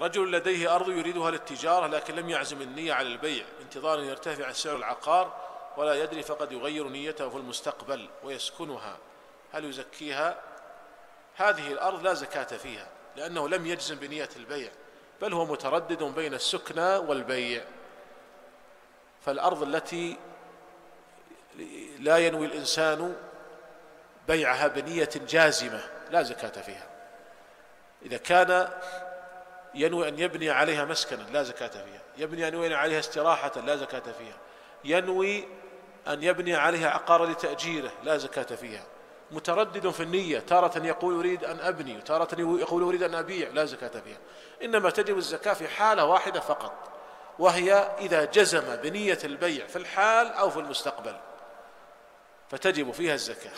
رجل لديه أرض يريدها للتجارة لكن لم يعزم النية على البيع. انتظارا يرتفع سعر العقار ولا يدري فقد يغير نيته في المستقبل ويسكنها. هل يزكيها؟ هذه الأرض لا زكاة فيها لأنه لم يجزم بنية البيع بل هو متردد بين السكنى والبيع. فالأرض التي لا ينوي الإنسان بيعها بنية جازمة لا زكاة فيها. إذا كان ينوي أن يبني عليها مسكنا لا زكاة فيها. يبني أن يبني عليها استراحة لا زكاة فيها. ينوي أن يبني عليها عقار لتأجيره لا زكاة فيها. متردد في النية تارة يقول أريد أن أبني وتارة يقول أريد أن أبيع لا زكاة فيها. إنما تجب الزكاة في حالة واحدة فقط وهي إذا جزم بنية البيع في الحال أو في المستقبل. فتجب فيها الزكاة.